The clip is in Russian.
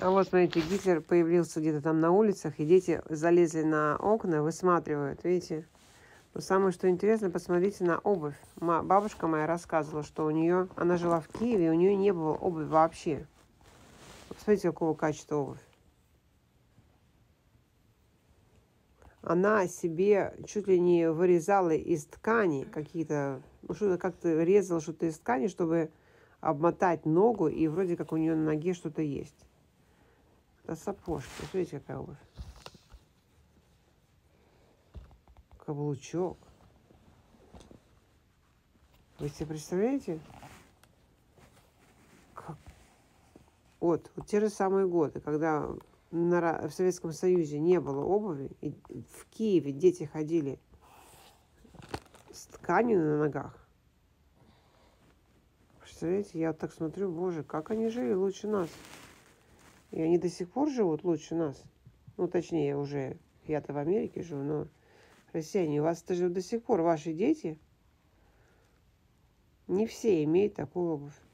А вот, смотрите, Гитлер появился где-то там на улицах, и дети залезли на окна, высматривают, видите? Но самое, что интересно, посмотрите на обувь. Ма, бабушка моя рассказывала, что у нее, она жила в Киеве, у нее не было обуви вообще. Посмотрите, какого качества обувь. Она себе чуть ли не вырезала из ткани какие-то, ну, что-то как-то резала что-то из ткани, чтобы обмотать ногу, и вроде как у нее на ноге что-то есть. Это сапожки. Смотрите, какая обувь. Каблучок. Вы себе представляете? Как... Вот, вот те же самые годы, когда на, в Советском Союзе не было обуви, и в Киеве дети ходили с тканью на ногах. Представляете, я так смотрю, боже, как они жили лучше нас. И они до сих пор живут лучше нас. Ну, точнее, уже я-то в Америке живу, но россияне, у вас даже до сих пор ваши дети не все имеют такую обувь.